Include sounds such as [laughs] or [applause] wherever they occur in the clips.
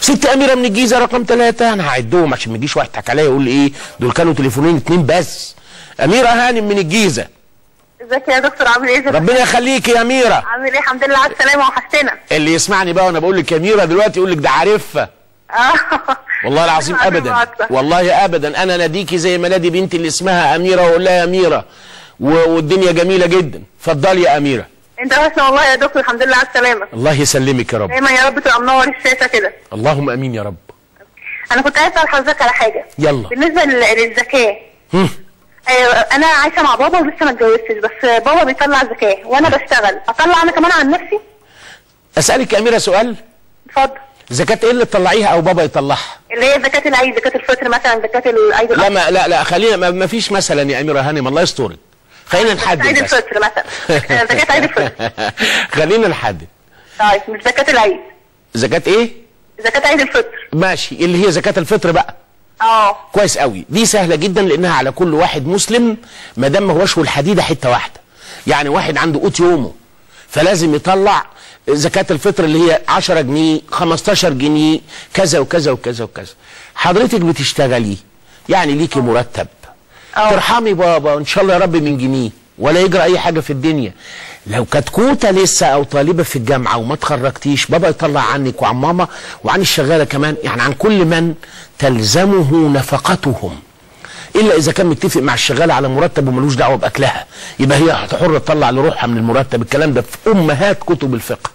ست أميرة من الجيزة رقم ثلاثة. أنا هعدهم عشان ما يجيش واحد يضحك عليا يقول لي إيه دول كانوا تليفونين اتنين بس. أميرة هانم من الجيزة. ازيك يا دكتور؟ عامل إيه؟ ربنا يخليكي يا أميرة. عامل إيه؟ الحمد لله على السلامة وحشتنا. اللي يسمعني بقى وأنا بقول لك يا أميرة دلوقتي يقول لك ده عارفها. آه. والله العظيم [laughs] ابدا. والله ابدا. أنا ناديكي زي ما نادي بنتي اللي اسمها أميرة وأقول لها يا أميرة. والدنيا جميلة جدا. اتفضلي يا أميرة. انت وحشنا والله يا دكتور الحمد لله على السلامة. الله يسلمك يا رب. دايما يا رب تبقى منور الشاشة كده. اللهم آمين يا رب. أنا كنت عايز أسأل حضرتك على حاجة. يلا. بالنسبة لل- للزكاه أنا عايشة مع بابا ولسه ما اتجوزتش بس بابا بيطلع زكاه وأنا بشتغل. أطلع أنا كمان عن نفسي؟ أسألك يا أميرة سؤال. اتفضل. زكاة إيه اللي تطلعيها أو بابا يطلعها؟ اللي هي زكاة العيد زكاة الفطر مثلا زكاة العيد لا. ما لا لا خلينا ما, ما فيش مثلا يا أميرة هانم الله يسترك. خلينا نحدد عيد. الفطر مثلا. زكاة عيد الفطر. [laughs] خلينا نحدد. طيب مش زكاة العيد. زكاة إيه؟ زكاة عيد الفطر. ماشي. اللي هي زكاة الفطر بقى. آه. كويس قوي. دي سهلة جدا لأنها على كل واحد مسلم ما دام ما هوش والحديده حتة واحدة. يعني واحد عنده قوت يومه فلازم يطلع زكاة الفطر اللي هي 10 جنيه 15 جنيه كذا وكذا وكذا وكذا. حضرتك بتشتغلي يعني ليكي مرتب. آه ترحمي بابا إن شاء الله يا رب من جنيه ولا يجرى أي حاجة في الدنيا. لو كتكوته لسه أو طالبة في الجامعة وما اتخرجتيش بابا يطلع عنك وعن ماما وعن الشغالة كمان يعني عن كل من تلزمه نفقتهم. إلا إذا كان متفق مع الشغالة على مرتب وملوش دعوة بأكلها. يبقى هي حره تطلع لروحها من المرتب. الكلام ده في أمهات كتب الفقه.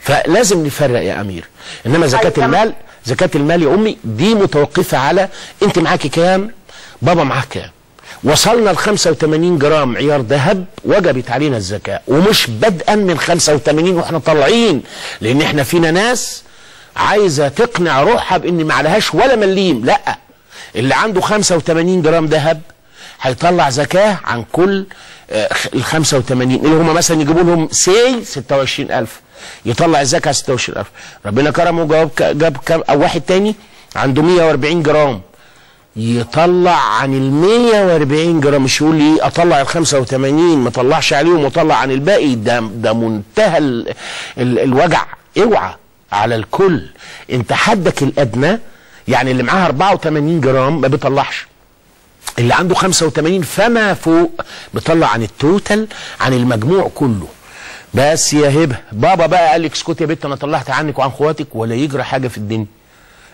فلازم نفرق يا أمير. إنما زكاة أيوة. المال زكاة المال يا أمي دي متوقفة على أنت معاكي كام بابا معاه كام. وصلنا ل 85 جرام عيار ذهب وجبت علينا الزكاة. ومش بدءا من 85 وإحنا طالعين لأن إحنا فينا ناس عايزة تقنع روحها بإن ما عليهاش ولا مليم. لا اللي عنده 85 جرام ذهب هيطلع زكاة عن كل آه، ال 85 اللي هم مثلا يجيبوا لهم سي 26000 يطلع الزكاة 26000 ربنا كرمه جاب جاب كام أو واحد تاني عنده 140 جرام. يطلع عن ال 140 جرام. مش يقول لي أطلع ال 85 ما طلعش عليهم واطلع عن الباقي. ده ده منتهى ال ال الوجع. اوعى على الكل. انت حدك الأدنى يعني اللي معاها 84 جرام ما بيطلعش. اللي عنده 85 فما فوق بيطلع عن التوتال عن المجموع كله. بس يا هبة بابا بقى قال لك اسكتي يا بنت أنا طلعت عنك وعن اخواتك ولا يجرى حاجة في الدنيا.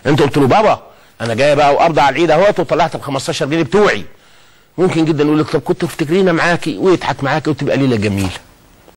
أنت قلت له بابا أنا جاي بقى وقبض على العيد أهوت وطلعت ال 15 جنيه بتوعي. ممكن جدا يقول لك طب كنت تفتكرينا معاكي ويضحك معاكي وتبقى ليلة جميلة.